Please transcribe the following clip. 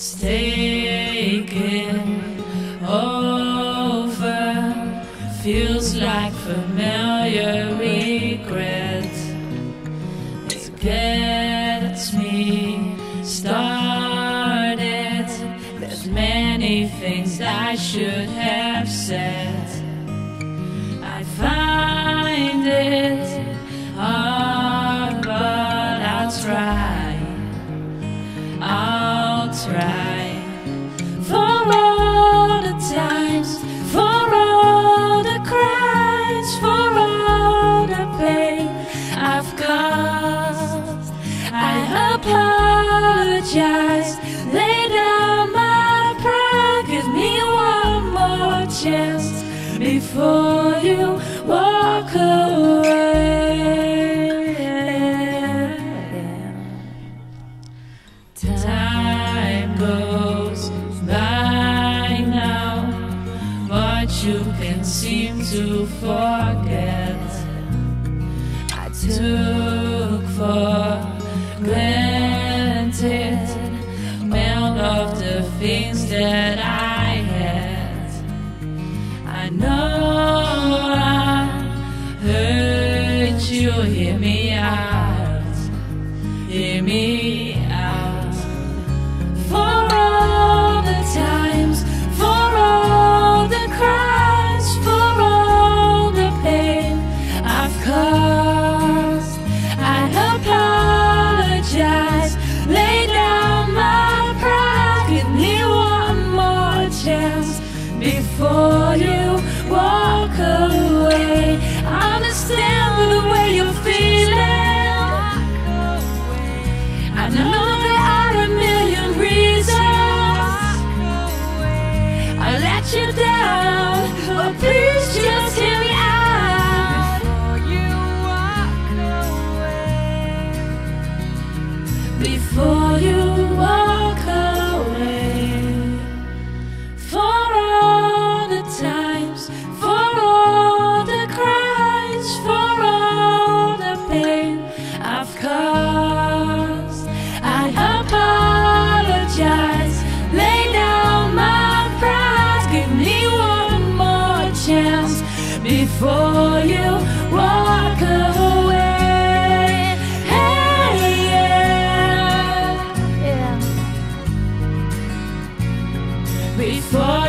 It's taking over. Feels like familiar regret. It gets me started. There's many things I should have said. For all the times, for all the cries, for all the pain I've caused. I apologize, lay down my pride, give me one more chance before you walk you can seem to forget. I took for granted many of the things that I had. I know I hurt you. Hear me out. Hear me before you walk away. Understand before you walk away. Hey, yeah. Before